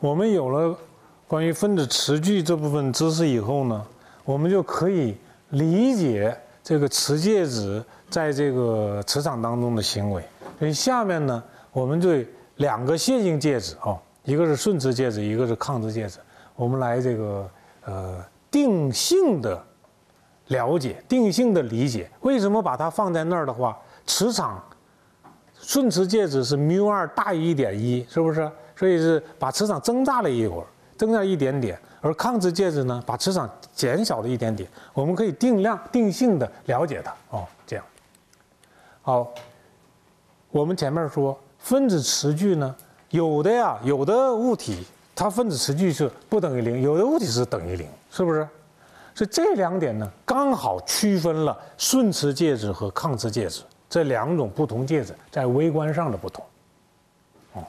我们有了关于分子磁矩这部分知识以后呢，我们就可以理解这个磁介质在这个磁场当中的行为。所以下面呢，我们对两个线性介质啊，一个是顺磁介质，一个是抗磁介质，我们来这个呃定性的了解、定性的理解。为什么把它放在那儿的话，磁场顺磁介质是缪二大于一点一，是不是？所以是把磁场增大了一会儿，增加一点点，而抗磁介质呢，把磁场减小了一点点。我们可以定量、定性的了解它哦，这样。好，我们前面说分子磁矩呢，有的呀，有的物体它分子磁矩是不等于零，有的物体是等于零，是不是？所以这两点呢，刚好区分了顺磁介质和抗磁介质这两种不同介质在微观上的不同。哦。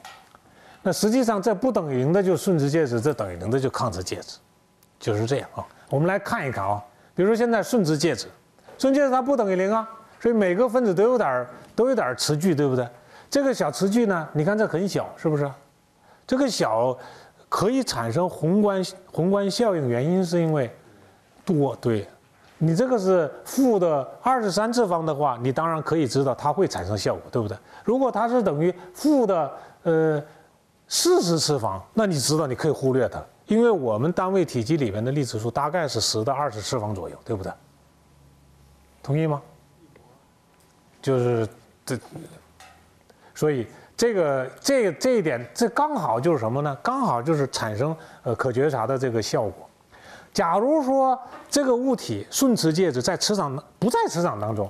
那实际上，这不等于零的就顺磁介质，这等于零的就抗磁介质，就是这样啊。我们来看一看啊，比如说现在顺磁介质，顺介质它不等于零啊，所以每个分子都有点儿都有点儿磁矩，对不对？这个小磁矩呢，你看这很小，是不是？这个小可以产生宏观宏观效应，原因是因为多。对，你这个是负的二十三次方的话，你当然可以知道它会产生效果，对不对？如果它是等于负的呃。四十次方，那你知道你可以忽略它，因为我们单位体积里面的粒子数大概是十到二十次方左右，对不对？同意吗？就是这，所以这个这这一点，这刚好就是什么呢？刚好就是产生呃可觉察的这个效果。假如说这个物体顺磁介质在磁场不在磁场当中，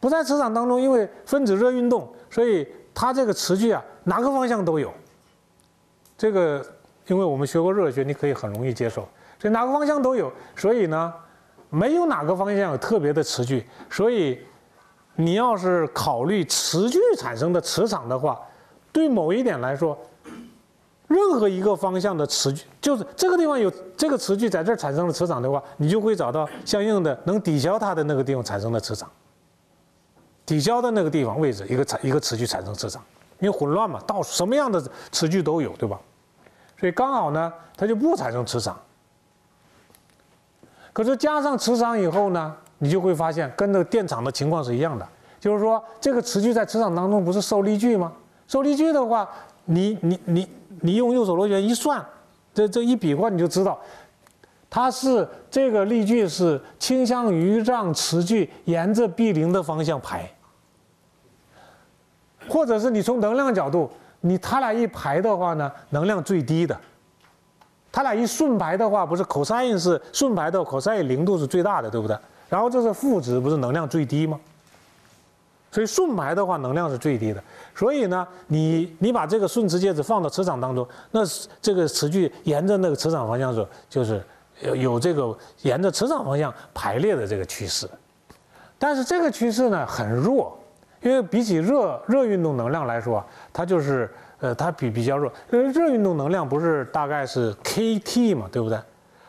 不在磁场当中，因为分子热运动，所以它这个磁矩啊哪个方向都有。这个，因为我们学过热学，你可以很容易接受。所以哪个方向都有，所以呢，没有哪个方向有特别的磁矩。所以，你要是考虑磁矩产生的磁场的话，对某一点来说，任何一个方向的磁矩，就是这个地方有这个磁矩在这儿产生了磁场的话，你就会找到相应的能抵消它的那个地方产生的磁场。抵消的那个地方位置，一个产一个磁矩产生磁场。因为混乱嘛，到什么样的磁矩都有，对吧？所以刚好呢，它就不产生磁场。可是加上磁场以后呢，你就会发现跟那个电场的情况是一样的，就是说这个磁矩在磁场当中不是受力矩吗？受力矩的话，你你你你用右手螺旋一算，这这一比划你就知道，它是这个力矩是倾向于让磁矩沿着 B 零的方向排。或者是你从能量角度，你它俩一排的话呢，能量最低的；它俩一顺排的话，不是 cosine 是顺排的，cosine 零度是最大的，对不对？然后这是负值，不是能量最低吗？所以顺排的话，能量是最低的。所以呢，你你把这个顺磁介质放到磁场当中，那这个磁矩沿着那个磁场方向走，就是有有这个沿着磁场方向排列的这个趋势。但是这个趋势呢，很弱。因为比起热热运动能量来说，它就是呃，它比比较弱。因为热运动能量不是大概是 kT 嘛，对不对？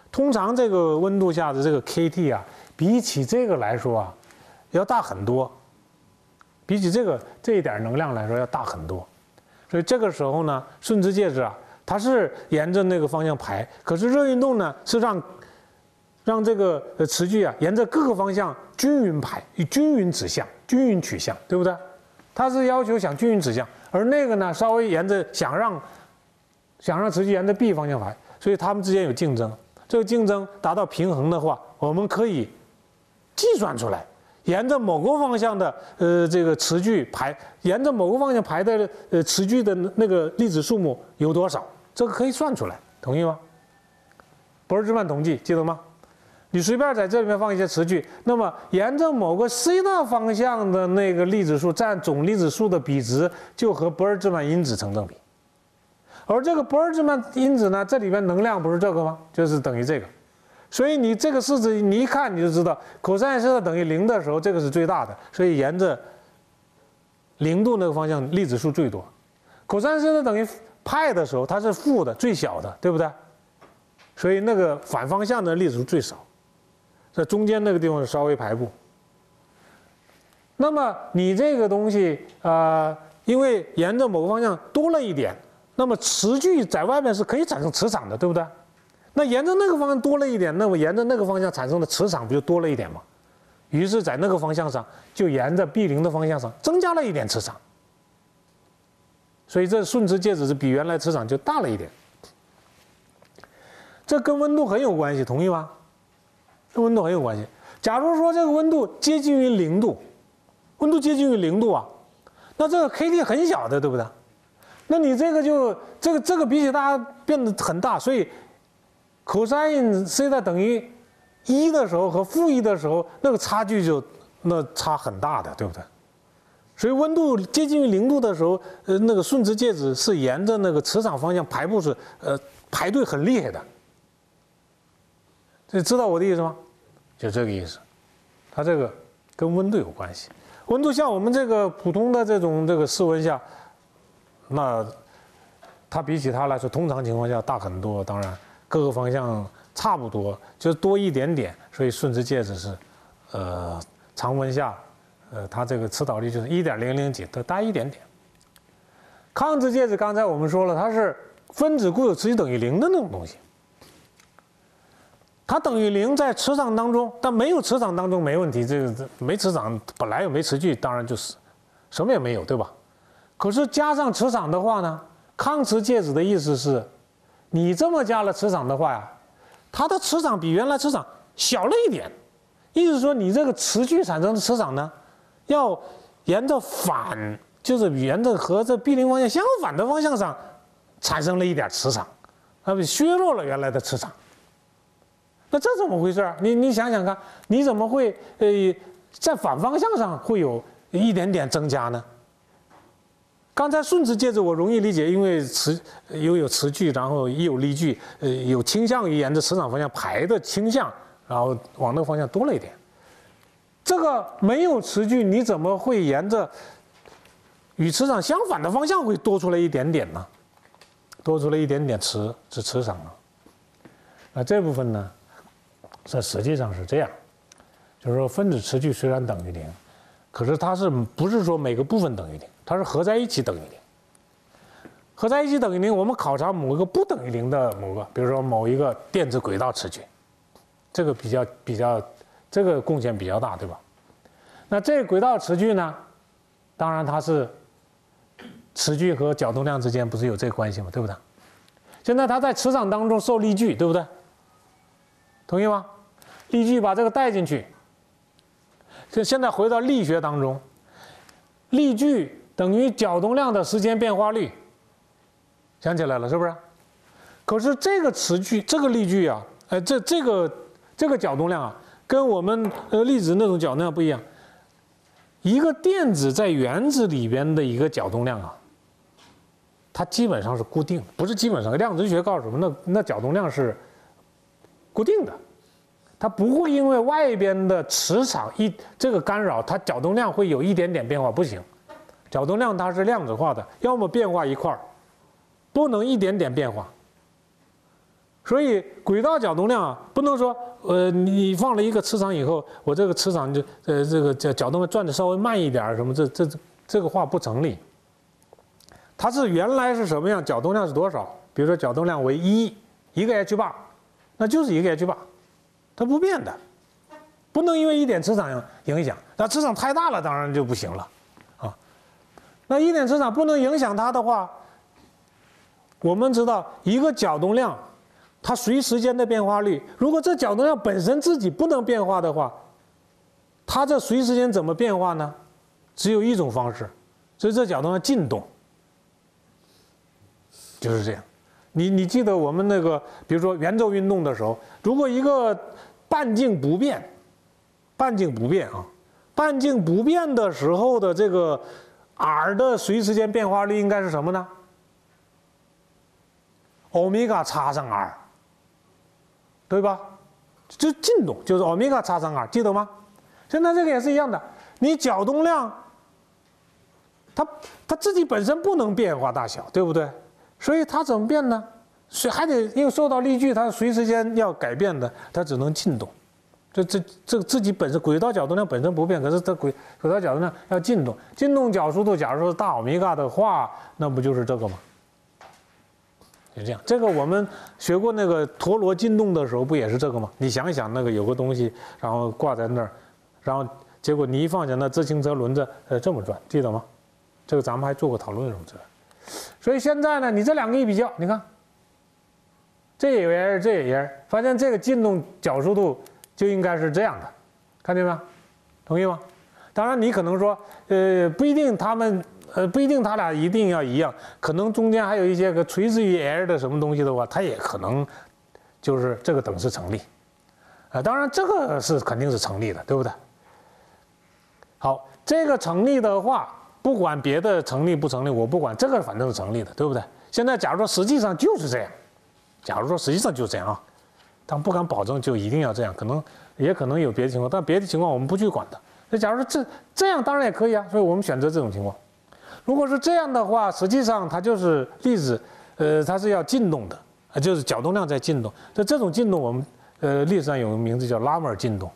通常这个温度下的这个 kT 啊，比起这个来说啊，要大很多。比起这个这一点能量来说要大很多。所以这个时候呢，顺磁介质啊，它是沿着那个方向排，可是热运动呢是让让这个呃磁矩啊沿着各个方向均匀排，以均匀指向。均匀取向，对不对？它是要求想均匀指向，而那个呢，稍微沿着想让想让磁矩沿着 B 方向排，所以它们之间有竞争。这个竞争达到平衡的话，我们可以计算出来，沿着某个方向的呃这个磁矩排，沿着某个方向排的呃磁矩的那个粒子数目有多少？这个可以算出来，同意吗？博尔兹曼统计，记得吗？你随便在这里面放一些词句，那么沿着某个 c 的方向的那个粒子数占总粒子数的比值，就和玻尔兹曼因子成正比。而这个玻尔兹曼因子呢，这里面能量不是这个吗？就是等于这个。所以你这个式子你一看你就知道 cosine 等于零的时候，这个是最大的，所以沿着零度那个方向粒子数最多。cosine 等于派的时候，它是负的，最小的，对不对？所以那个反方向的粒子数最少。在中间那个地方稍微排布。那么你这个东西啊，因为沿着某个方向多了一点，那么磁矩在外面是可以产生磁场的，对不对？那沿着那个方向多了一点，那么沿着那个方向产生的磁场不就多了一点吗？于是，在那个方向上就沿着 B 零的方向上增加了一点磁场，所以这顺磁介质是比原来磁场就大了一点。这跟温度很有关系，同意吗？跟温度很有关系。假如说这个温度接近于零度，温度接近于零度啊，那这个 kT 很小的，对不对？那你这个就这个这个比起它变得很大，所以 cosine 西塔等于一的时候和负一的时候，那个差距就那差很大的，对不对？所以温度接近于零度的时候，呃，那个顺磁介质是沿着那个磁场方向排布，是呃排队很厉害的。这知道我的意思吗？就这个意思，它这个跟温度有关系。温度像我们这个普通的这种这个室温下。那它比起它来说，通常情况下大很多。当然，各个方向差不多，就多一点点。所以顺磁介质是，呃，常温下，呃，它这个磁导率就是一点零零几，它大一点点。抗磁介质刚才我们说了，它是分子固有磁矩等于零的那种东西。它等于零在磁场当中，但没有磁场当中没问题。这个没磁场，本来又没磁矩，当然就是什么也没有，对吧？可是加上磁场的话呢，抗磁介质的意思是，你这么加了磁场的话呀，它的磁场比原来磁场小了一点，意思说你这个磁矩产生的磁场呢，要沿着反，就是沿着和这 B 零方向相反的方向上，产生了一点磁场，那不削弱了原来的磁场。那这怎么回事儿？你你想想看，你怎么会呃在反方向上会有一点点增加呢？刚才顺磁介质我容易理解，因为磁又有磁矩，然后又有力矩，呃，有倾向于沿着磁场方向排的倾向，然后往那个方向多了一点。这个没有磁矩，你怎么会沿着与磁场相反的方向会多出来一点点呢？多出来一点点磁是磁场啊。那这部分呢，这实际上是这样，就是说分子磁矩虽然等于零，可是它是不是说每个部分等于零？它是合在一起等于零，合在一起等于零。我们考察某一个不等于零的某个，比如说某一个电子轨道磁矩，这个比较比较，这个贡献比较大，对吧？那这个轨道磁矩呢，当然它是磁矩和角动量之间不是有这个关系吗？对不对？现在它在磁场当中受力矩，对不对？同意吗？力矩把这个带进去，就现在回到力学当中，力矩。等于角动量的时间变化率，想起来了是不是？可是这个词句，这个力矩啊，哎，这这个这个角动量啊，跟我们呃粒子那种角动量不一样。一个电子在原子里边的一个角动量啊，它基本上是固定，不是基本上。量子力学告诉我们，那那角动量是固定的，它不会因为外边的磁场一这个干扰，它角动量会有一点点变化，不行。角动量它是量子化的，要么变化一块儿，不能一点点变化。所以轨道角动量啊，不能说呃你放了一个磁场以后，我这个磁场就呃这个角角动量转的稍微慢一点什么这这这个话不成立。它是原来是什么样，角动量是多少？比如说角动量为一一个 h 八，那就是一个 h 八，它不变的，不能因为一点磁场影响。那磁场太大了，当然就不行了。啊那一点磁场不能影响它的话，我们知道一个角动量，它随时间的变化率。如果这角动量本身自己不能变化的话，它这随时间怎么变化呢？只有一种方式，所以这角动量进动，就是这样。你你记得我们那个，比如说圆周运动的时候，如果一个半径不变，半径不变啊，半径不变的时候的这个。r 的随时间变化率应该是什么呢？欧米伽插上 r，对吧？就进动就是欧米伽插上 r，记得吗？现在这个也是一样的，你角动量，它它自己本身不能变化大小，对不对？所以它怎么变呢？所以还得因为受到力矩，它随时间要改变的，它只能进动。这这这自己本身轨道角动量本身不变，可是这轨轨道角动量要进动，进动角速度，假如说大欧米伽的话，那不就是这个吗？就这样。这个我们学过那个陀螺进动的时候，不也是这个吗？你想想，那个有个东西，然后挂在那儿，然后结果你一放下，那自行车轮子呃这么转，记得吗？这个咱们还做过讨论什么之类。所以现在呢，你这两个一比较，你看，这也圆，这也圆，发现这个进动角速度就应该是这样的，看见没有？同意吗？当然，你可能说，呃，不一定，他们，呃，不一定，他俩一定要一样，可能中间还有一些个垂直于 L 的什么东西的话，它也可能就是这个等式成立，啊，当然这个是肯定是成立的，对不对？好，这个成立的话。不管别的成立不成立，我不管这个，反正是成立的，对不对？现在假如说实际上就是这样，假如说实际上就这样啊，但不敢保证就一定要这样，可能也可能有别的情况，但别的情况我们不去管它。那假如说这这样当然也可以啊，所以我们选择这种情况。如果是这样的话，实际上它就是粒子，呃，它是要进动的，啊，就是角动量在进动。那这种进动，我们呃历史上有个名字叫拉姆尔进动，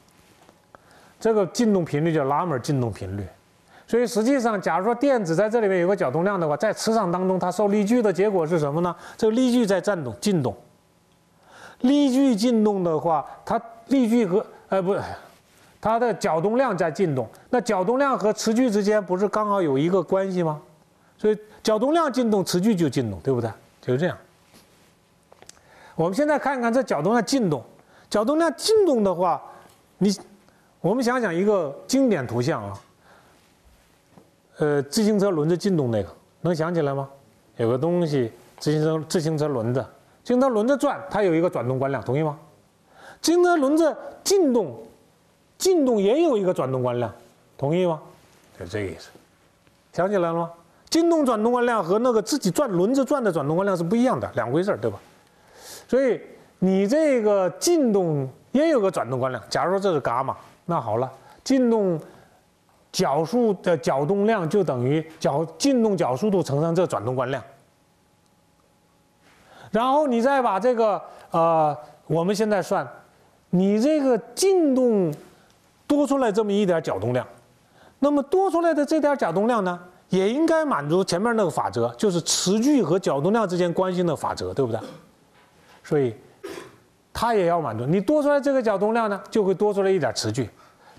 这个进动频率叫拉姆尔进动频率。所以实际上，假如说电子在这里面有个角动量的话，在磁场当中它受力矩的结果是什么呢？这个力矩在振动、进动。力矩进动的话，它力矩和呃不是，它的角动量在进动。那角动量和磁矩之间不是刚好有一个关系吗？所以角动量进动，磁矩就进动，对不对？就是这样。我们现在看看这角动量进动，角动量进动的话，你我们想想一个经典图像啊。呃，自行车轮子进动那个能想起来吗？有个东西，自行车自行车轮子，自行车轮子转，它有一个转动惯量，同意吗？自行车轮子进动，进动也有一个转动惯量，同意吗？就这个意思，想起来了吗？进动转动惯量和那个自己转轮子转的转动惯量是不一样的，两回事儿，对吧？所以你这个进动也有个转动惯量，假如说这是伽马，那好了，进动。角速的角动量就等于角进动角速度乘上这转动惯量，然后你再把这个呃，我们现在算，你这个进动多出来这么一点角动量，那么多出来的这点角动量呢，也应该满足前面那个法则，就是磁矩和角动量之间关系的法则，对不对？所以它也要满足，你多出来这个角动量呢，就会多出来一点磁矩。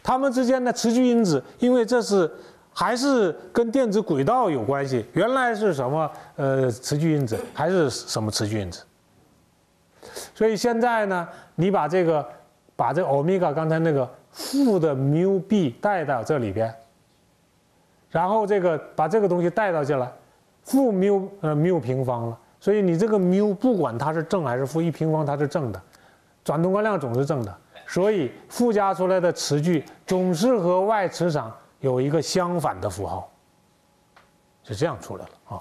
它们之间的磁矩因子，因为这是还是跟电子轨道有关系。原来是什么呃磁矩因子，还是什么磁矩因子？所以现在呢，你把这个把这欧米伽刚才那个负的缪 b 带到这里边，然后这个把这个东西带到进来，负缪呃缪平方了。所以你这个缪不管它是正还是负，一平方它是正的，转动惯量总是正的。所以附加出来的词句总是和外磁场有一个相反的符号，是这样出来了啊。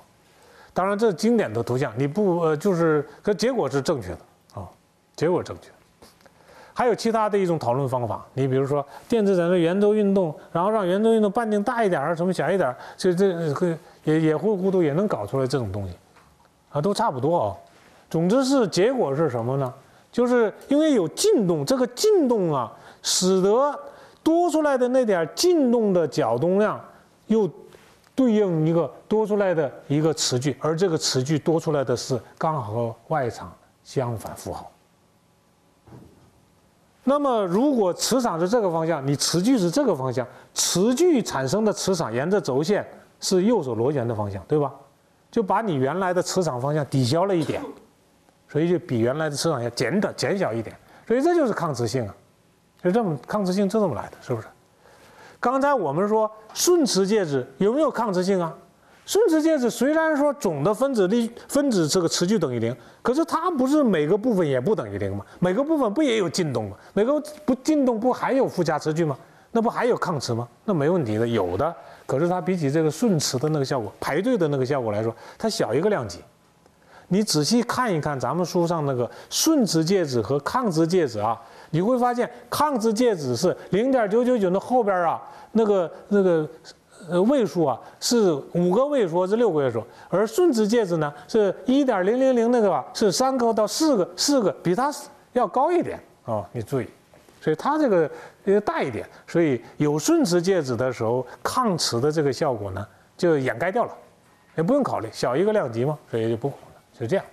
当然，这经典的图像，你不呃就是可结果是正确的啊，结果正确。还有其他的一种讨论方法，你比如说电子在那圆周运动，然后让圆周运动半径大一点儿，什么小一点儿，这这可也也会糊涂也能搞出来这种东西，啊，都差不多啊。总之是结果是什么呢？就是因为有进动，这个进动啊，使得多出来的那点进动的角动量，又对应一个多出来的一个磁矩，而这个磁矩多出来的是刚好和外场相反符号。那么如果磁场是这个方向，你磁矩是这个方向，磁矩产生的磁场沿着轴线是右手螺旋的方向，对吧？就把你原来的磁场方向抵消了一点。所以就比原来的磁场要减的减小一点，所以这就是抗磁性啊，就这么抗磁性就这么来的，是不是？刚才我们说顺磁介质有没有抗磁性啊？顺磁介质虽然说总的分子力分子这个磁矩等于零，可是它不是每个部分也不等于零吗？每个部分不也有进动吗？每个不进动不还有附加磁矩吗？那不还有抗磁吗？那没问题的，有的。可是它比起这个顺磁的那个效果排队的那个效果来说，它小一个量级。你仔细看一看咱们书上那个顺磁介质和抗磁介质啊，你会发现抗磁介质是零点九九九的后边啊，那个那个呃位数啊是五个位数是六个位数，而顺磁介质呢是一点零零零那个吧是三个到四个四个比它要高一点啊，你注意，所以它这个要大一点，所以有顺磁介质的时候，抗磁的这个效果呢就掩盖掉了，也不用考虑小一个量级嘛，所以就不。就这样，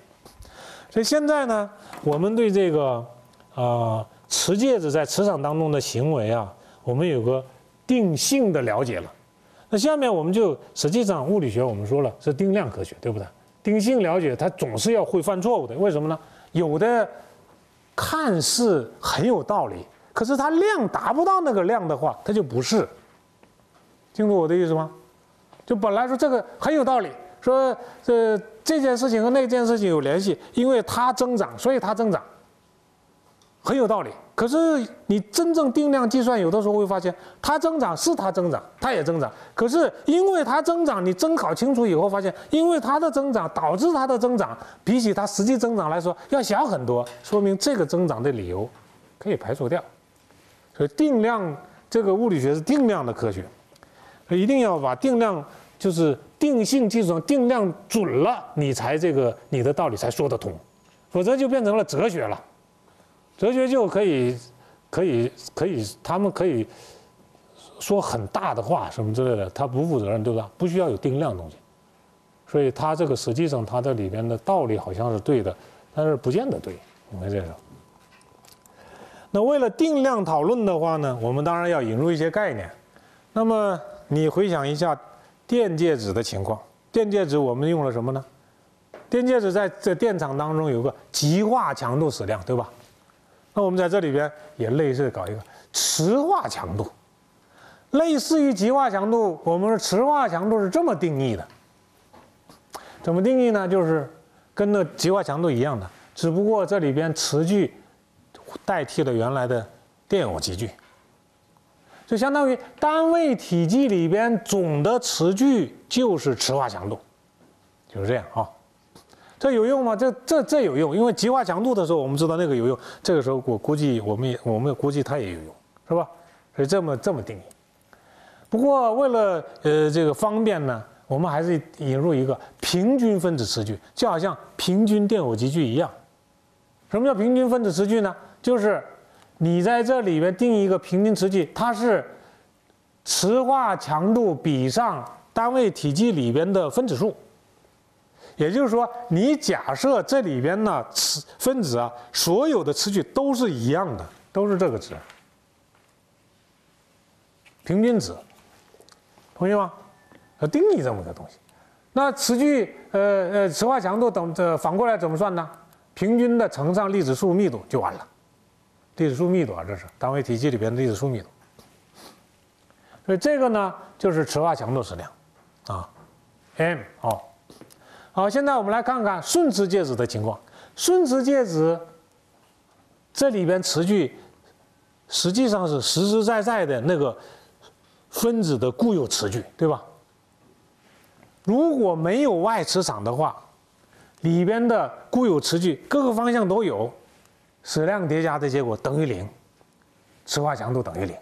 所以现在呢，我们对这个啊磁戒指在磁场当中的行为啊，我们有个定性的了解了。那下面我们就实际上物理学我们说了是定量科学，对不对？定性了解它总是要会犯错误的，为什么呢？有的看似很有道理，可是它量达不到那个量的话，它就不是。清楚我的意思吗？就本来说这个很有道理，说这这件事情和那件事情有联系，因为它增长，所以它增长，很有道理。可是你真正定量计算，有的时候会发现，它增长是它增长，它也增长。可是因为它增长，你真考清楚以后发现，因为它的增长导致它的增长比起它实际增长来说要小很多，说明这个增长的理由可以排除掉。所以定量这个物理学是定量的科学，一定要把定量就是定性基础上定量准了，你才这个你的道理才说得通，否则就变成了哲学了。哲学就可以，可以，可以，他们可以说很大的话什么之类的，他不负责任，对吧？不需要有定量东西，所以他这个实际上他这里边的道理好像是对的，但是不见得对，你看这个。那为了定量讨论的话呢，我们当然要引入一些概念。那么你回想一下电介质的情况，电介质我们用了什么呢？电介质在这电场当中有个极化强度矢量，对吧？那我们在这里边也类似搞一个磁化强度，类似于极化强度，我们说磁化强度是这么定义的。怎么定义呢？就是跟那极化强度一样的，只不过这里边磁矩代替了原来的电偶极矩，就相当于单位体积里边总的磁矩就是磁化强度，就是这样啊。这有用吗？这这这有用，因为极化强度的时候，我们知道那个有用。这个时候我估计我们也我们估计它也有用，是吧？所以这么这么定义。不过为了呃这个方便呢，我们还是引入一个平均分子磁矩，就好像平均电偶极矩一样。什么叫平均分子磁矩呢？就是你在这里边定一个平均磁矩，它是磁化强度比上单位体积里边的分子数。也就是说，你假设这里边呢磁分子啊，所有的磁矩都是一样的，都是这个值，平均值，同意吗？要定义这么个东西。那磁矩呃呃磁化强度等这反过来怎么算呢？平均的乘上粒子数密度就完了，粒子数密度啊，这是单位体积里边的粒子数密度。所以这个呢就是磁化强度矢量啊，m 哦。好，现在我们来看看顺磁介质的情况。顺磁介质这里边磁矩实际上是实实在在的那个分子的固有磁矩，对吧？如果没有外磁场的话，里边的固有磁矩各个方向都有，矢量叠加的结果等于零，磁化强度等于零。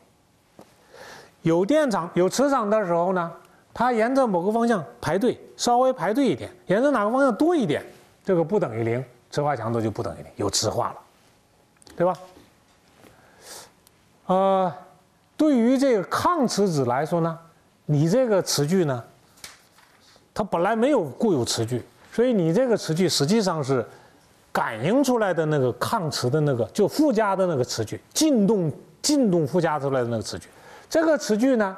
有电场、有磁场的时候呢？它沿着某个方向排队，稍微排队一点；沿着哪个方向多一点，这个不等于零，磁化强度就不等于零，有磁化了，对吧？呃，对于这个抗磁子来说呢，你这个磁矩呢，它本来没有固有磁矩，所以你这个磁矩实际上是感应出来的那个抗磁的那个，就附加的那个磁矩，进动进动附加出来的那个磁矩，这个磁矩呢？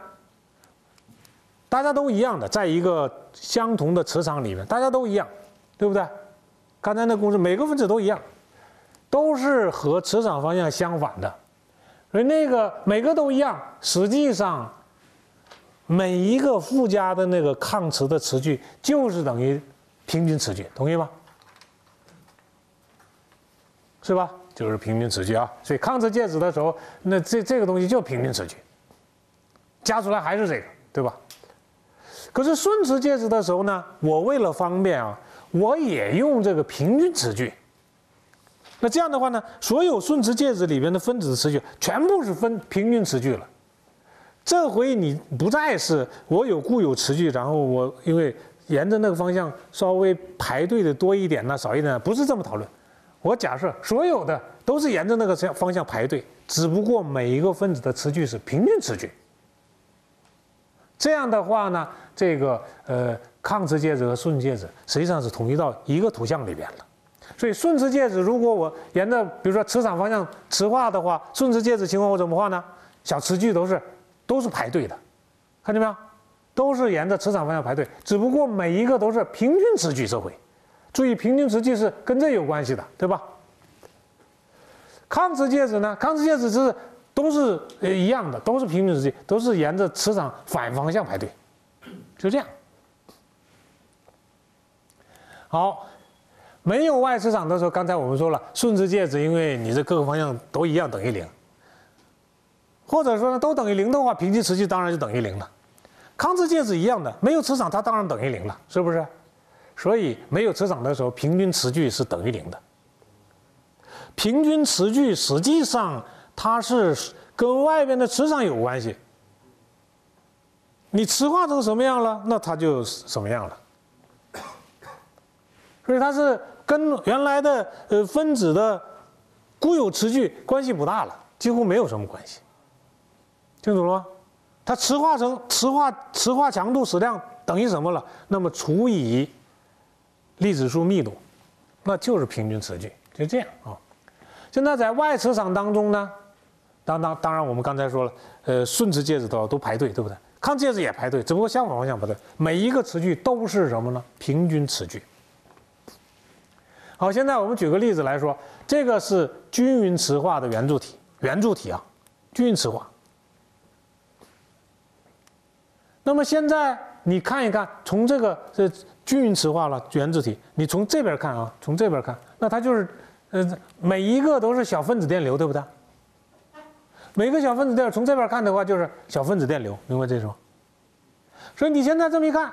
大家都一样的，在一个相同的磁场里面，大家都一样，对不对？刚才那公式，每个分子都一样，都是和磁场方向相反的，所以那个每个都一样。实际上，每一个附加的那个抗磁的磁矩就是等于平均磁矩，同意吗？是吧？就是平均磁矩啊。所以抗磁介质的时候，那这这个东西就平均磁矩，加出来还是这个，对吧？可是顺磁介质的时候呢，我为了方便啊，我也用这个平均词句。那这样的话呢，所有顺磁介质里边的分子词句全部是分平均词句了。这回你不再是我有固有词句，然后我因为沿着那个方向稍微排队的多一点呢，少一点，不是这么讨论。我假设所有的都是沿着那个方向排队，只不过每一个分子的磁矩是平均磁矩。这样的话呢？这个呃，抗磁介质和顺介质实际上是统一到一个图像里边了，所以顺磁介质，如果我沿着比如说磁场方向磁化的话，顺磁介质情况我怎么画呢？小磁矩都是都是排队的，看见没有？都是沿着磁场方向排队，只不过每一个都是平均磁距这回。注意，平均磁距是跟这有关系的，对吧？抗磁介质呢？抗磁介质是都是呃一样的，都是平均磁距，都是沿着磁场反方向排队，就这样。好，没有外磁场的时候，刚才我们说了，顺磁介质，因为你这各个方向都一样等于零，或者说呢都等于零的话，平均磁距当然就等于零了。抗磁介质一样的，没有磁场，它当然等于零了，是不是？所以没有磁场的时候，平均磁距是等于零的。平均磁距实际上它是跟外边的磁场有关系。你磁化成什么样了，那它就什么样了。所以它是跟原来的呃分子的固有磁距关系不大了，几乎没有什么关系。清楚了吗？它磁化成磁化磁化强度矢量等于什么了？那么除以粒子数密度，那就是平均磁矩，就这样啊。现在在外磁场当中呢，当当当然我们刚才说了，呃，顺磁介质都都排队，对不对？抗介质也排队，只不过相反方向排队。每一个磁矩都是什么呢？平均磁矩。好，现在我们举个例子来说，这个是均匀磁化的圆柱体，圆柱体啊，均匀磁化。那么现在你看一看，从这个这均匀磁化了原子体，你从这边看啊，从这边看，那它就是，呃，每一个都是小分子电流，对不对？每个小分子电从这边看的话，就是小分子电流，明白这说？所以你现在这么一看，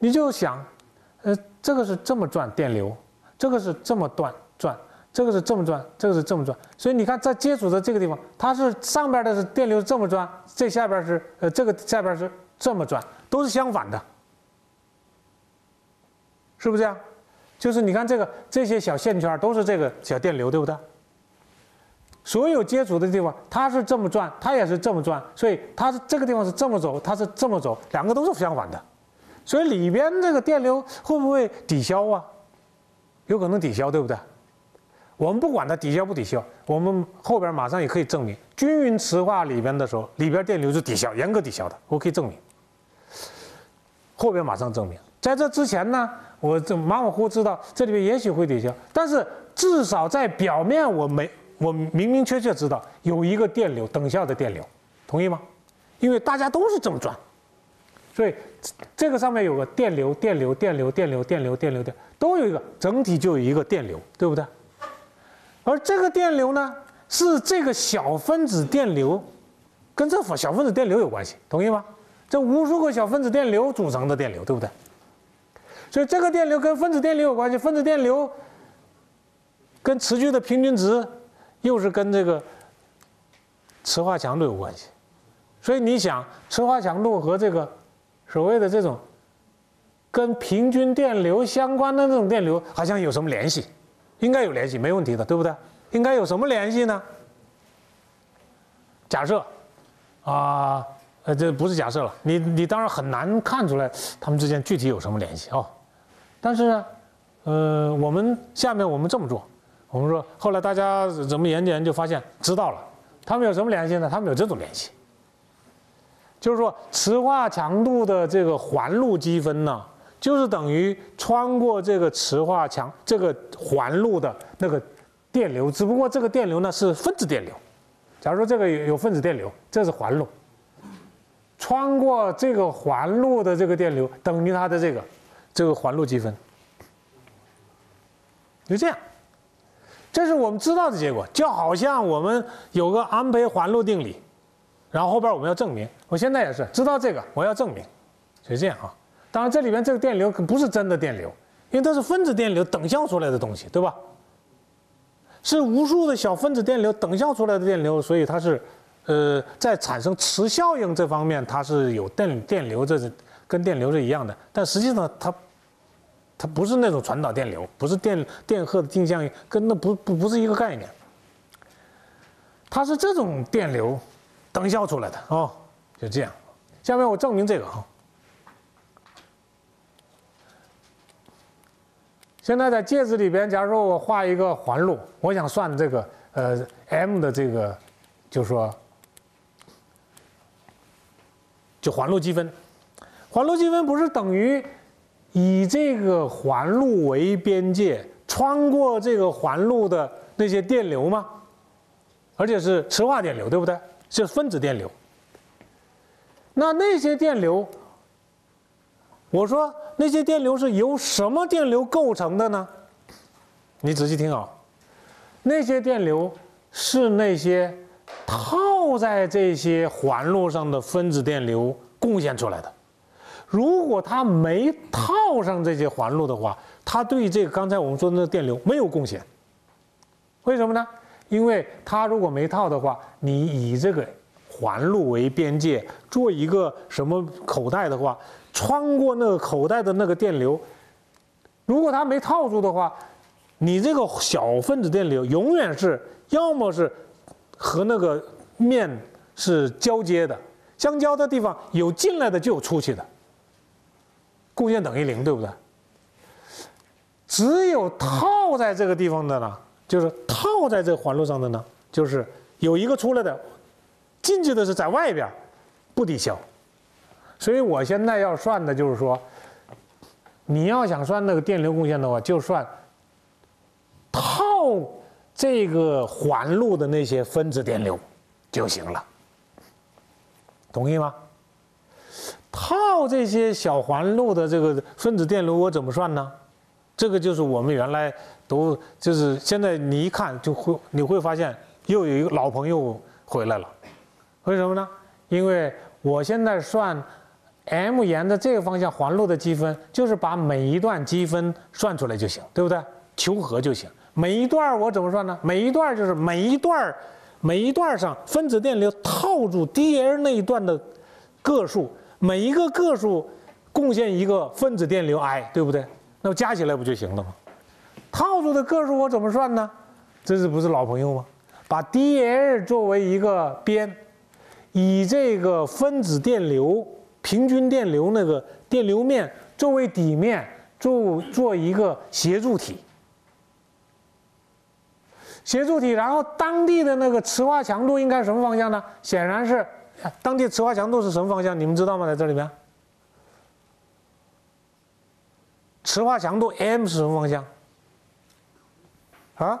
你就想，呃，这个是这么转电流，这个是这么断转，这个是这么转，这个是这么转，所以你看在接触的这个地方，它是上边的是电流这么转，这下边是呃这个下边是这么转，都是相反的，是不是这样？就是你看这个这些小线圈都是这个小电流，对不对？所有接触的地方，它是这么转，它也是这么转，所以它是这个地方是这么走，它是这么走，两个都是相反的，所以里边这个电流会不会抵消啊？有可能抵消，对不对？我们不管它抵消不抵消，我们后边马上也可以证明，均匀磁化里边的时候，里边电流是抵消，严格抵消的，我可以证明。后边马上证明，在这之前呢，我这马马虎虎知道这里边也许会抵消，但是至少在表面我没，我明明确确知道有一个电流，等效的电流，同意吗？因为大家都是这么转，所以这个上面有个电流，电流，电流，电流，电流，电流，电都有一个整体就有一个电流，对不对？而这个电流呢，是这个小分子电流，跟这小分子电流有关系，同意吗？这无数个小分子电流组成的电流，对不对？所以这个电流跟分子电流有关系，分子电流跟磁距的平均值又是跟这个磁化强度有关系。所以你想，磁化强度和这个所谓的这种跟平均电流相关的那种电流，好像有什么联系？应该有联系，没问题的，对不对？应该有什么联系呢？假设，啊，这不是假设了，你你当然很难看出来他们之间具体有什么联系哦。但是呢，呃，我们下面我们这么做，我们说后来大家怎么研究研究发现知道了，他们有什么联系呢？他们有这种联系，就是说磁化强度的这个环路积分呢。就是等于穿过这个磁化墙这个环路的那个电流，只不过这个电流呢是分子电流。假如说这个有有分子电流，这是环路，穿过这个环路的这个电流等于它的这个这个环路积分，就这样。这是我们知道的结果，就好像我们有个安培环路定理，然后后边我们要证明。我现在也是知道这个，我要证明，就是这样啊。当然，这里面这个电流可不是真的电流，因为它是分子电流等效出来的东西，对吧？是无数的小分子电流等效出来的电流，所以它是，呃，在产生磁效应这方面，它是有电电流，这是跟电流是一样的。但实际上，它它不是那种传导电流，不是电电荷的定向，跟那不不不是一个概念。它是这种电流等效出来的哦，就这样。下面我证明这个哈。现在在介质里边，假如说我画一个环路，我想算这个呃 m 的这个，就说环路积分，环路积分不是等于以这个环路为边界，穿过这个环路的那些电流吗？而且是磁化电流，对不对？是分子电流。那那些电流，我说。那些电流是由什么电流构成的呢？你仔细听啊，那些电流是那些套在这些环路上的分子电流贡献出来的。如果它没套上这些环路的话，它对这个刚才我们说的那个电流没有贡献。为什么呢？因为它如果没套的话，你以这个环路为边界做一个什么口袋的话。穿过那个口袋的那个电流，如果它没套住的话，你这个小分子电流永远是要么是和那个面是交接的，相交的地方有进来的就有出去的，贡献等于零，对不对？只有套在这个地方的呢，就是套在这个环路上的呢，就是有一个出来的，进去的是在外边，不抵消。所以我现在要算的就是说，你要想算那个电流贡献的话，就算套这个环路的那些分子电流就行了，同意吗？套这些小环路的这个分子电流我怎么算呢？这个就是我们原来都就是现在你一看就会你会发现又有一个老朋友回来了，为什么呢？因为我现在算。m 沿着这个方向环路的积分，就是把每一段积分算出来就行，对不对？求和就行。每一段我怎么算呢？每一段就是每一段，每一段上分子电流套住 dl 那一段的个数，每一个个数贡献一个分子电流 i，对不对？那么加起来不就行了吗？套住的个数我怎么算呢？这是不是老朋友吗？把 dl 作为一个边，以这个分子电流。平均电流那个电流面作为底面，做做一个协助体，协助体，然后当地的那个磁化强度应该什么方向呢？显然是当地磁化强度是什么方向？你们知道吗？在这里面，磁化强度 m 是什么方向？啊？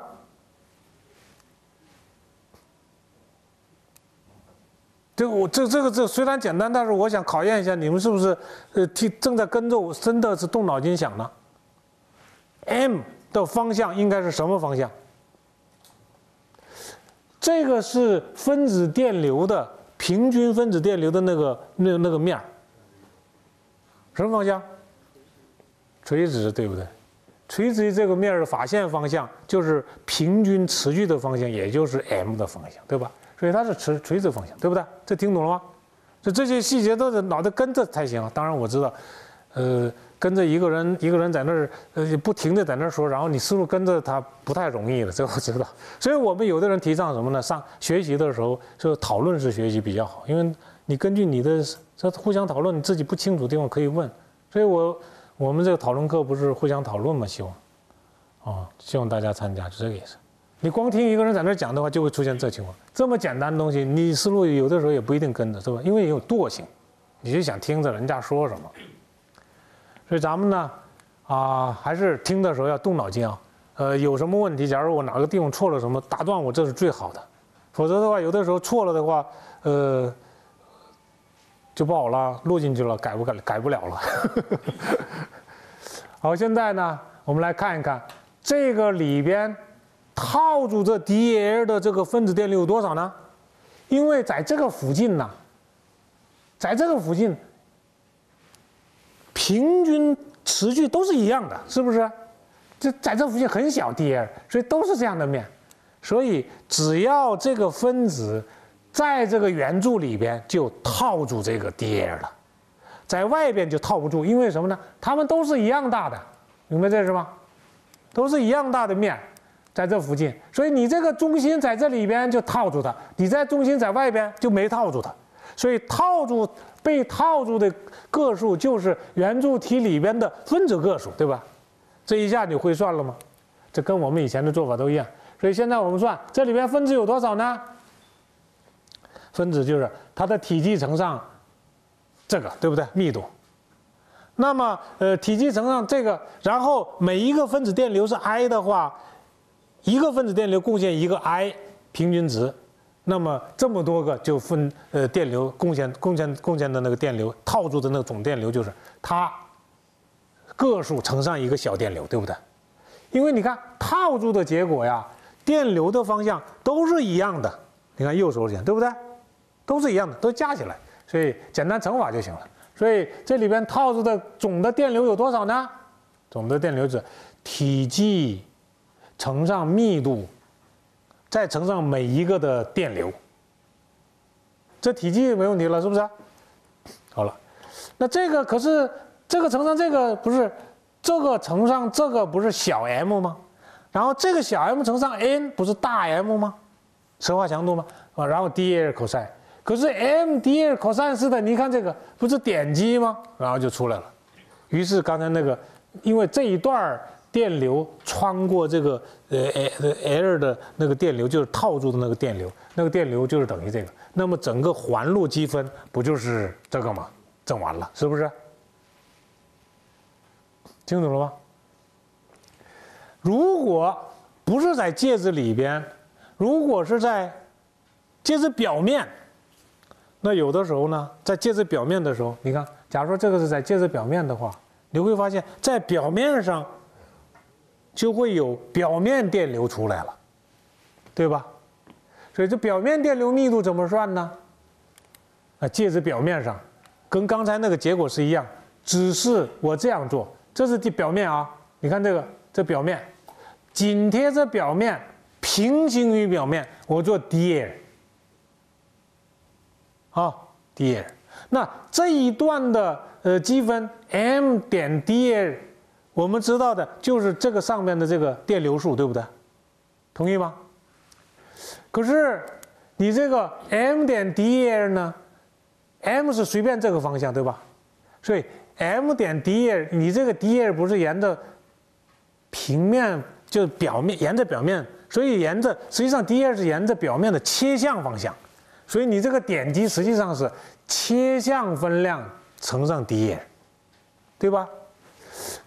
这我这这个这虽然简单，但是我想考验一下你们是不是呃听正在跟着我，真的是动脑筋想呢？M 的方向应该是什么方向？这个是分子电流的平均分子电流的那个那那个面儿，什么方向？垂直，对不对？垂直于这个面儿的法线方向就是平均持距的方向，也就是 M 的方向，对吧？所以它是垂垂直方向，对不对？这听懂了吗？就这些细节都是脑袋跟着才行。当然我知道，呃，跟着一个人一个人在那儿呃不停的在那儿说，然后你思路跟着他不太容易了，这我知道。所以我们有的人提倡什么呢？上学习的时候就讨论式学习比较好，因为你根据你的这互相讨论，你自己不清楚的地方可以问。所以我我们这个讨论课不是互相讨论吗？希望，哦，希望大家参加，就这个意思。你光听一个人在那儿讲的话，就会出现这情况。这么简单的东西，你思路有的时候也不一定跟着，是吧？因为有惰性，你就想听着人家说什么。所以咱们呢，啊，还是听的时候要动脑筋啊。呃，有什么问题，假如我哪个地方错了什么，打断我，这是最好的。否则的话，有的时候错了的话，呃，就不好了，录进去了，改不改改不了了。好，现在呢，我们来看一看这个里边。套住这 dl 的这个分子电流有多少呢？因为在这个附近呢，在这个附近，平均持距都是一样的，是不是？这在这附近很小 dl，所以都是这样的面。所以只要这个分子在这个圆柱里边就套住这个 dl 了，在外边就套不住，因为什么呢？它们都是一样大的，明白这是吗？都是一样大的面。在这附近，所以你这个中心在这里边就套住它，你在中心在外边就没套住它，所以套住被套住的个数就是圆柱体里边的分子个数，对吧？这一下你会算了吗？这跟我们以前的做法都一样。所以现在我们算这里边分子有多少呢？分子就是它的体积乘上这个，对不对？密度。那么，呃，体积乘上这个，然后每一个分子电流是 I 的话，一个分子电流贡献一个 I 平均值，那么这么多个就分呃电流贡献贡献贡献的那个电流套住的那个总电流就是它个数乘上一个小电流，对不对？因为你看套住的结果呀，电流的方向都是一样的。你看右手边，对不对？都是一样的，都加起来，所以简单乘法就行了。所以这里边套住的总的电流有多少呢？总的电流是体积乘上密度，再乘上每一个的电流。这体积没问题了，是不是？好了，那这个可是这个乘上这个不是这个乘上这个不是小 m 吗？然后这个小 m 乘上 n 不是大 M 吗？磁化强度吗？啊，然后 d a cos。可是 m dA cos 式的，你看这个不是点击吗？然后就出来了。于是刚才那个，因为这一段电流穿过这个呃 L 的那个电流，就是套住的那个电流，那个电流就是等于这个。那么整个环路积分不就是这个吗？整完了，是不是？清楚了吗？如果不是在介质里边，如果是在介质表面。那有的时候呢，在介质表面的时候，你看，假如说这个是在介质表面的话，你会发现在表面上就会有表面电流出来了，对吧？所以这表面电流密度怎么算呢？啊，介质表面上跟刚才那个结果是一样，只是我这样做，这是表面啊，你看这个这表面紧贴着表面，平行于表面，我做 d l 啊，dl，那这一段的呃积分 m 点 dl，我们知道的就是这个上面的这个电流数，对不对？同意吗？可是你这个 m 点 dl 呢？m 是随便这个方向，对吧？所以 m 点 dl，你这个 dl 不是沿着平面，就表面沿着表面，所以沿着实际上 dl 是沿着表面的切向方向。所以你这个点击实际上是切向分量乘上 d l 对吧？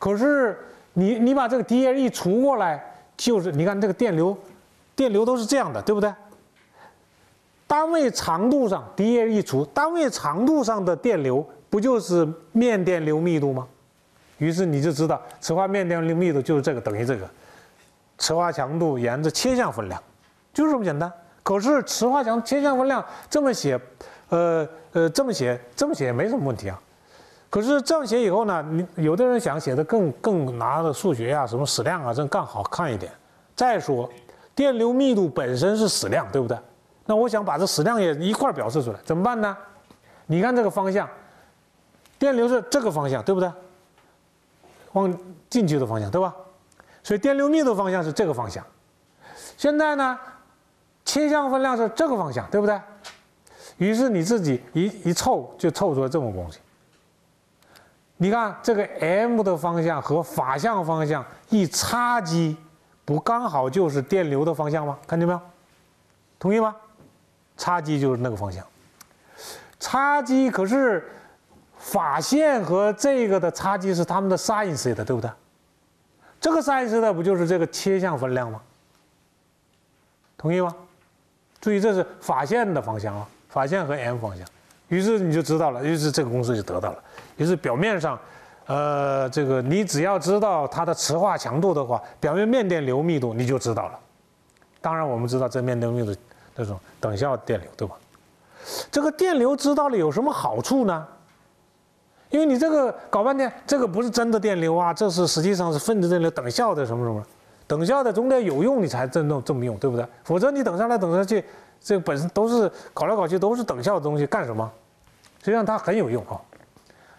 可是你你把这个 d l 一除过来，就是你看这个电流，电流都是这样的，对不对？单位长度上 d l 一除，单位长度上的电流不就是面电流密度吗？于是你就知道磁化面电流密度就是这个等于这个，磁化强度沿着切向分量，就是这么简单。可是磁化强切向分量这么写，呃呃这么写这么写没什么问题啊。可是这样写以后呢，你有的人想写的更更拿的数学呀什么矢量啊这更好看一点。再说电流密度本身是矢量，对不对？那我想把这矢量也一块表示出来，怎么办呢？你看这个方向，电流是这个方向，对不对？往进去的方向，对吧？所以电流密度方向是这个方向。现在呢？切向分量是这个方向，对不对？于是你自己一一凑就凑出来这么东西。你看这个 m 的方向和法向方向一插击，不刚好就是电流的方向吗？看见没有？同意吗？插击就是那个方向。插击可是法线和这个的插击是它们的 sin 式的，对不对？这个 sin 式的不就是这个切向分量吗？同意吗？注意，这是法线的方向啊，法线和 m 方向，于是你就知道了，于是这个公式就得到了。于是表面上，呃，这个你只要知道它的磁化强度的话，表面面电流密度你就知道了。当然，我们知道这面电流密度那种等效电流，对吧？这个电流知道了有什么好处呢？因为你这个搞半天，这个不是真的电流啊，这是实际上是分子电流等效的什么什么。等效的总得有用，你才这弄这么用，对不对？否则你等上来等上去，这本身都是搞来搞去都是等效的东西，干什么？实际上它很有用啊。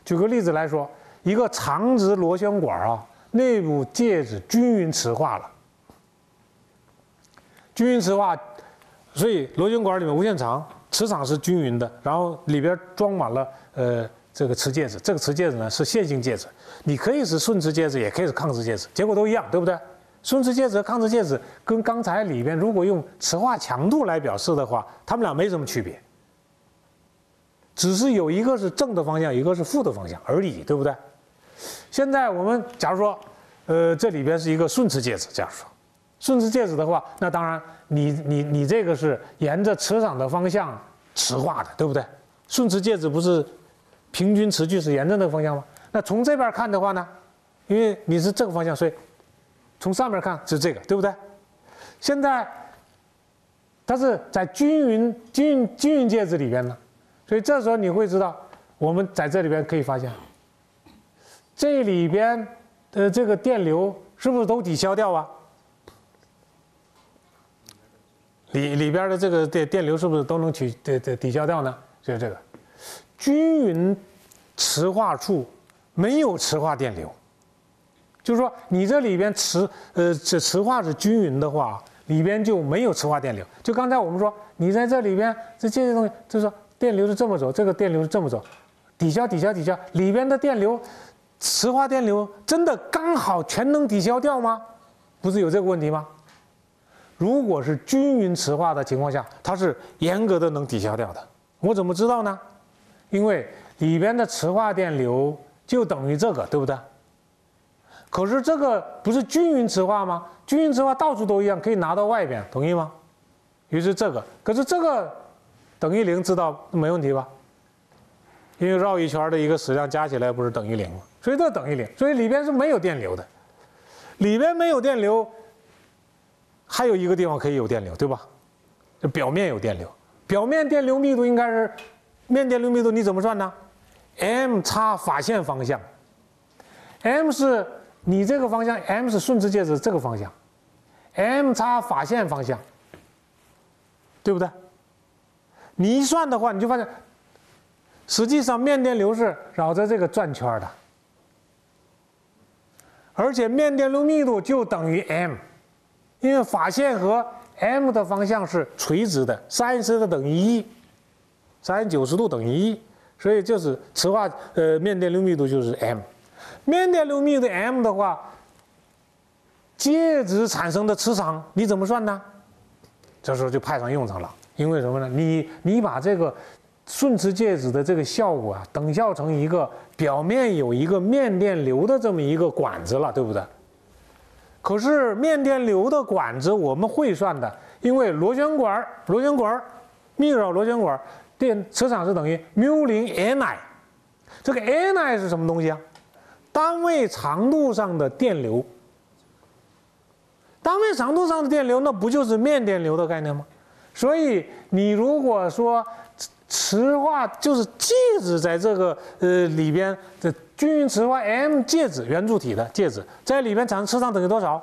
举个例子来说，一个长直螺旋管啊，内部介质均匀磁化了，均匀磁化，所以螺旋管里面无限长，磁场是均匀的，然后里边装满了呃这个磁介质，这个磁介质呢是线性介质，你可以是顺磁介质，也可以是抗磁介质，结果都一样，对不对？顺磁介质和抗磁介质跟刚才里边如果用磁化强度来表示的话，它们俩没什么区别，只是有一个是正的方向，一个是负的方向而已，对不对？现在我们假如说，呃，这里边是一个顺磁介质，假如说顺磁介质的话，那当然你你你这个是沿着磁场的方向磁化的，对不对？顺磁介质不是平均磁矩是沿着那个方向吗？那从这边看的话呢，因为你是这个方向，所以从上面看是这个，对不对？现在它是在均匀均匀均匀介质里边呢，所以这时候你会知道，我们在这里边可以发现，这里边的这个电流是不是都抵消掉啊？里里边的这个电电流是不是都能取抵抵抵消掉呢？就是这个均匀磁化处没有磁化电流，就是说你这里边磁呃这磁化是均匀的话，里边就没有磁化电流。就刚才我们说，你在这里边这这些东西，就是说电流是这么走，这个电流是这么走，抵消抵消抵消，里边的电流磁化电流真的刚好全能抵消掉吗？不是有这个问题吗？如果是均匀磁化的情况下，它是严格的能抵消掉的。我怎么知道呢？因为里边的磁化电流就等于这个，对不对？可是这个不是均匀磁化吗？均匀磁化到处都一样，可以拿到外边，同意吗？于是这个，可是这个等于零，知道没问题吧？因为绕一圈的一个矢量加起来不是等于零吗？所以这等于零，所以里边是没有电流的。里边没有电流。还有一个地方可以有电流，对吧？这表面有电流，表面电流密度应该是面电流密度，你怎么算呢？m 差法线方向，m 是你这个方向，m 是顺直介质这个方向，m 差法线方向，对不对？你一算的话，你就发现，实际上面电流是绕着这个转圈的，而且面电流密度就等于 m。因为法线和 m 的方向是垂直的，sin 的等于一，sin 九十度等于一，所以就是磁化呃面电流密度就是 m，面电流密度 m 的话，介质产生的磁场你怎么算呢？这时候就派上用场了，因为什么呢？你你把这个顺磁介质的这个效果啊，等效成一个表面有一个面电流的这么一个管子了，对不对？可是面电流的管子我们会算的，因为螺旋管螺旋管密绕螺旋管电磁场是等于缪零 Ni，这个 Ni 是什么东西啊？单位长度上的电流。单位长度上的电流，那不就是面电流的概念吗？所以你如果说磁化就是介质在这个呃里边的。均匀磁化 M 介质圆柱体的介质在里边产生磁场等于多少？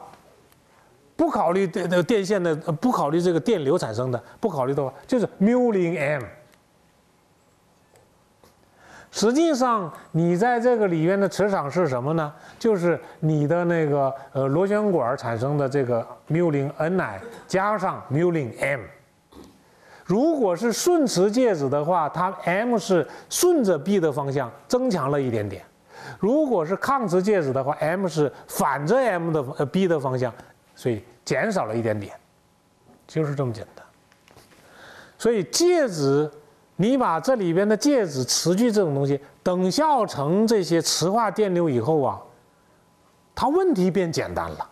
不考虑电的电线的，不考虑这个电流产生的，不考虑的话，就是缪零 M。实际上，你在这个里面的磁场是什么呢？就是你的那个呃螺旋管产生的这个缪零 Ni 加上缪零 M。如果是顺磁介质的话，它 M 是顺着 B 的方向增强了一点点。如果是抗磁介质的话，m 是反着 m 的呃 b 的方向，所以减少了一点点，就是这么简单。所以介质，你把这里边的介质磁矩这种东西等效成这些磁化电流以后啊，它问题变简单了，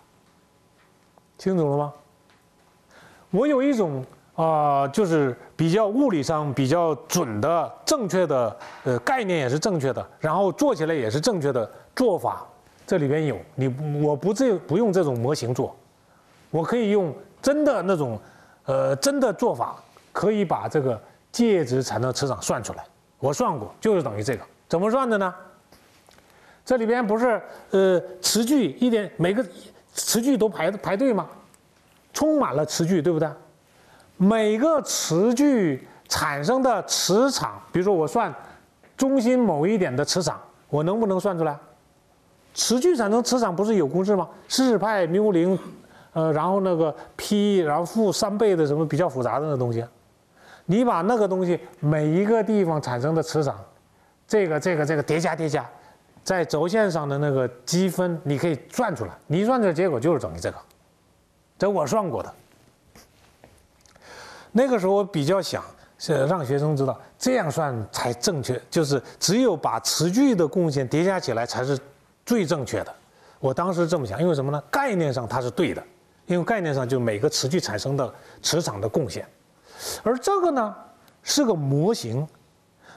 清楚了吗？我有一种。啊，就是比较物理上比较准的、正确的，呃，概念也是正确的，然后做起来也是正确的做法。这里边有你，我不这不用这种模型做，我可以用真的那种，呃，真的做法，可以把这个介质产生磁场算出来。我算过，就是等于这个。怎么算的呢？这里边不是呃磁距一点，每个磁距都排排队吗？充满了磁距，对不对？每个磁距产生的磁场，比如说我算中心某一点的磁场，我能不能算出来？磁距产生磁场不是有公式吗？四派缪零，呃，然后那个 P，然后负三倍的什么比较复杂的那东西，你把那个东西每一个地方产生的磁场这个这个这个叠加叠加，在轴线上的那个积分你可以算出来，你算出来结果就是等于这个，这我算过的。那个时候我比较想是让学生知道这样算才正确，就是只有把词句的贡献叠加起来才是最正确的。我当时这么想，因为什么呢？概念上它是对的，因为概念上就每个词句产生的磁场的贡献，而这个呢是个模型，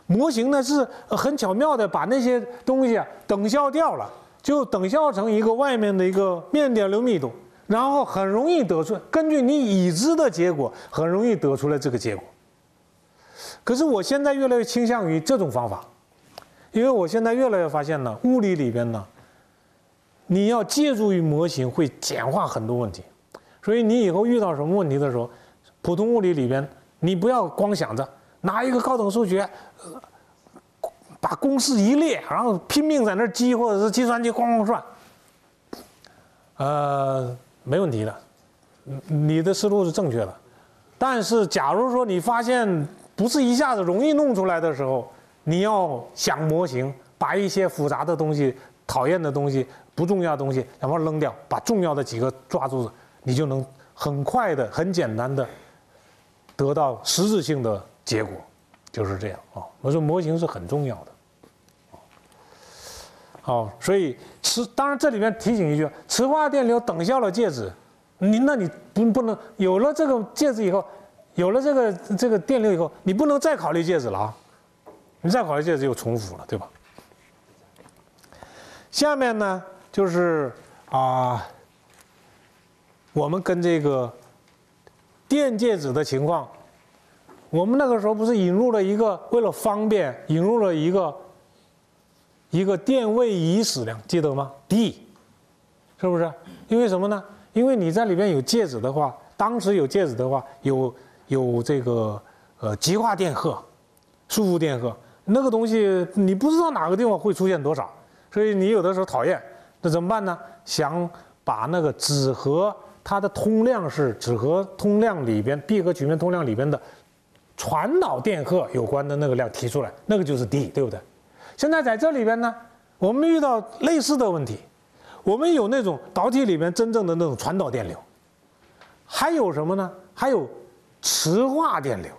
模型呢是很巧妙的把那些东西啊等效掉了，就等效成一个外面的一个面电流密度，然后很容易得出，根据你已知的结果，很容易得出来这个结果。可是我现在越来越倾向于这种方法，因为我现在越来越发现呢，物理里边呢。你要借助于模型，会简化很多问题，所以你以后遇到什么问题的时候，普通物理里边，你不要光想着拿一个高等数学，把公式一列，然后拼命在那儿记，或者是计算机咣咣算，呃，没问题的，你的思路是正确的，但是假如说你发现不是一下子容易弄出来的时候，你要想模型，把一些复杂的东西、讨厌的东西。不重要的东西，然后扔掉，把重要的几个抓住，你就能很快的、很简单的得到实质性的结果，就是这样啊。我说模型是很重要的，好，所以磁当然这里面提醒一句，磁化电流等效了介质，你那你不不能有了这个介质以后，有了这个这个电流以后，你不能再考虑介质了啊，你再考虑介质就重复了，对吧？下面呢？就是啊，我们跟这个电介质的情况，我们那个时候不是引入了一个为了方便引入了一个一个电位移矢量，记得吗？D，是不是？因为什么呢？因为你在里边有介质的话，当时有介质的话，有有这个呃极化电荷、束缚电荷，那个东西你不知道哪个地方会出现多少，所以你有的时候讨厌。那怎么办呢？想把那个纸盒它的通量是纸盒通量里边闭合曲面通量里边的传导电荷有关的那个量提出来，那个就是 D，对不对？现在在这里边呢，我们遇到类似的问题，我们有那种导体里面真正的那种传导电流，还有什么呢？还有磁化电流。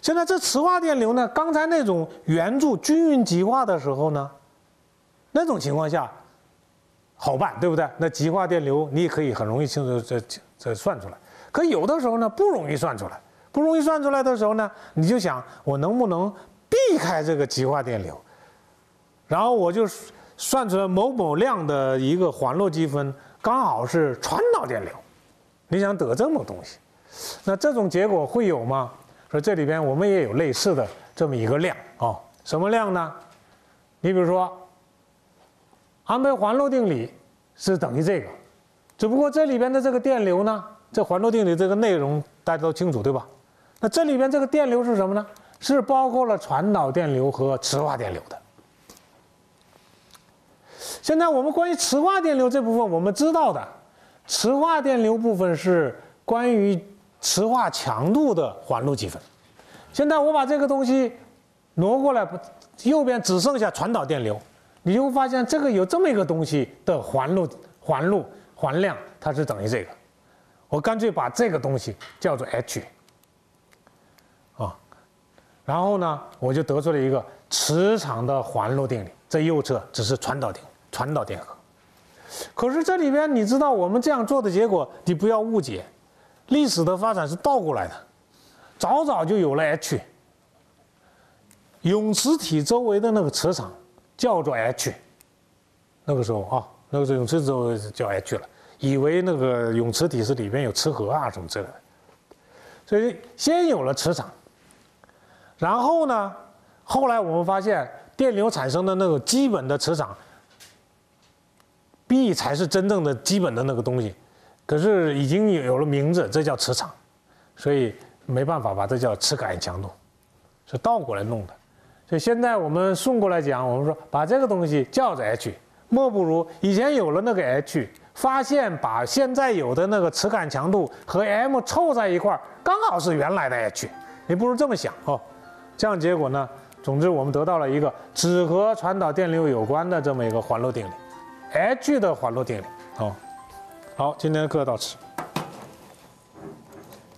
现在这磁化电流呢，刚才那种圆柱均匀极化的时候呢，那种情况下。好办，对不对？那极化电流你也可以很容易清楚这这算出来。可有的时候呢，不容易算出来。不容易算出来的时候呢，你就想我能不能避开这个极化电流，然后我就算出来某某量的一个环路积分刚好是传导电流。你想得这么东西，那这种结果会有吗？说这里边我们也有类似的这么一个量啊，什么量呢？你比如说。安培环路定理是等于这个，只不过这里边的这个电流呢，这环路定理这个内容大家都清楚对吧？那这里边这个电流是什么呢？是包括了传导电流和磁化电流的。现在我们关于磁化电流这部分我们知道的，磁化电流部分是关于磁化强度的环路积分。现在我把这个东西挪过来，右边只剩下传导电流。你就会发现，这个有这么一个东西的环路、环路、环量，它是等于这个。我干脆把这个东西叫做 H，啊，然后呢，我就得出了一个磁场的环路定理。这右侧只是传导电传导电荷。可是这里边你知道，我们这样做的结果，你不要误解，历史的发展是倒过来的，早早就有了 H，泳池体周围的那个磁场。叫做 H，那个时候啊，那个时候泳池之后叫 H 了，以为那个泳池体是里边有磁核啊什么之类的，所以先有了磁场，然后呢，后来我们发现电流产生的那个基本的磁场，B 才是真正的基本的那个东西，可是已经有了名字，这叫磁场，所以没办法把这叫磁感应强度，是倒过来弄的。所以现在我们顺过来讲，我们说把这个东西叫做 H，莫不如以前有了那个 H，发现把现在有的那个磁感强度和 m 凑在一块儿，刚好是原来的 H，你不如这么想哦，这样结果呢，总之，我们得到了一个只和传导电流有关的这么一个环路定理。，H 的滑落点。好，好，今天的课到此。